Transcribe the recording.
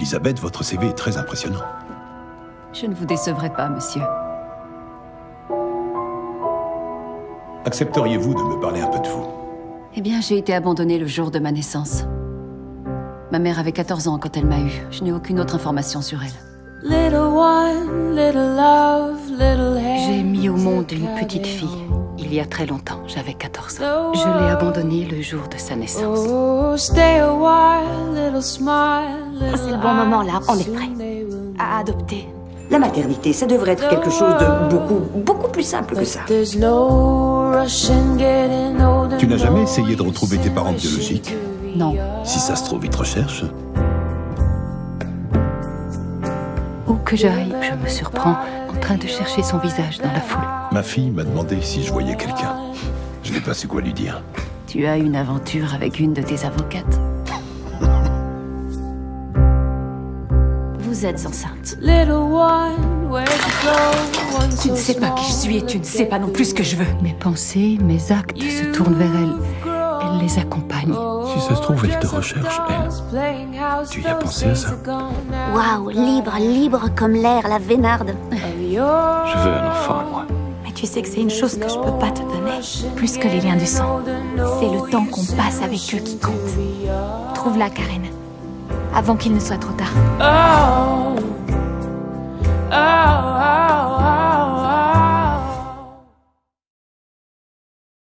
Elisabeth, votre CV est très impressionnant. Je ne vous décevrai pas, monsieur. Accepteriez-vous de me parler un peu de vous? Eh bien, j'ai été abandonnée le jour de ma naissance. Ma mère avait 14 ans quand elle m'a eu. Je n'ai aucune autre information sur elle. J'ai mis au monde une petite fille. Il y a très longtemps, j'avais 14 ans. Je l'ai abandonnée le jour de sa naissance. C'est le bon moment là, on est prêt à adopter. La maternité, ça devrait être quelque chose de beaucoup, beaucoup plus simple que ça. Tu n'as jamais essayé de retrouver tes parents biologiques Non. Si ça se trouve, ils te recherchent. Où que j'aille, je me surprends en train de chercher son visage dans la foule. Ma fille m'a demandé si je voyais quelqu'un. Je n'ai pas su quoi lui dire. Tu as une aventure avec une de tes avocates? Vous êtes enceinte. Tu ne sais pas qui je suis et tu ne sais pas non plus ce que je veux. Mes pensées, mes actes se tournent vers elle. Elle les accompagne. Si ça se trouve, elle te recherche, elle. Tu y as pensé à ça Waouh, libre, libre comme l'air, la vénarde. Je veux un enfant à moi. Mais tu sais que c'est une chose que je peux pas te donner. Plus que les liens du sang. C'est le temps qu'on passe avec eux qui compte. Trouve-la, Karen. Avant qu'il ne soit trop tard. oh.